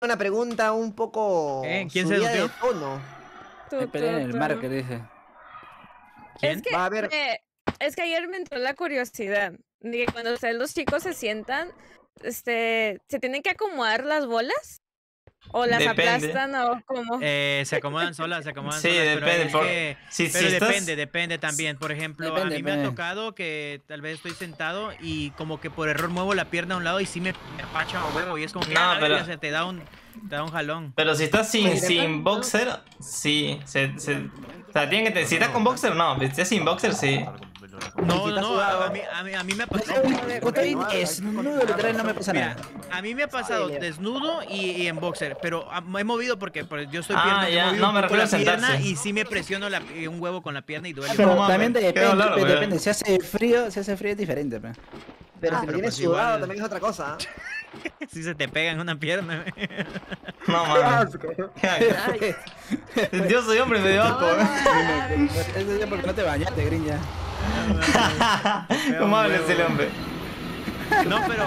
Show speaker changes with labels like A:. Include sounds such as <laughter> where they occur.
A: una pregunta un poco
B: ¿Eh? ¿Quién se
A: de tono.
C: Me peleé en el mar, que dice.
B: ¿Quién?
D: Es que,
A: Va a
D: me- es que ayer me entró la curiosidad de que cuando ustedes los chicos se sientan, este, ¿se tienen que acomodar las bolas? ¿O las
E: Depende.
D: aplastan o cómo?
B: Eh, se acomodan solas, se acomodan
E: Sí,
B: solas. pero
E: depende, por-
B: que-
E: Si,
B: pero
E: si estás-
B: depende, depende también. Por ejemplo,
C: Depende,
B: a mí me ha tocado que tal vez estoy sentado y como que por error muevo la pierna a un lado y sí me, me apacha a huevo y es como que
E: No,
B: la
E: pero-
B: se te da un te da un jalón.
E: Pero si estás sin,
A: Oye,
E: sin boxer, sí. Se, se- o sea, tiene que te- si estás con boxer, no. Si estás sin boxer, sí.
B: No, no, no,
A: sudado.
B: a mí, a mí, a mí me ha pasado.
C: Estoy desnudo, literal, no me pasa
B: Mira,
C: nada.
B: a mí me ha pasado desnudo y, y en boxer, pero ah, me he movido porque pues, yo estoy
E: Ah,
B: pierna,
E: ya,
B: movido
E: no,
B: un
E: me refiero
B: la
E: a
B: pierna y sí me presiono la- eh, un huevo con la pierna y duele.
C: Pero también
E: qué
C: depende, depende. Si hace frío, si hace frío es diferente, pe.
A: Pero
B: Ah,
A: si
B: pero
A: tienes
B: pues
A: sudado
B: igual-
A: también es otra cosa. ¿ah?
B: Si se te pega en una pierna.
E: No mames. Yo soy hombre medio asco.
C: Día porque no te bañaste, grinja. <laughs>
E: ¿Cómo habla ese hombre?
B: No, pero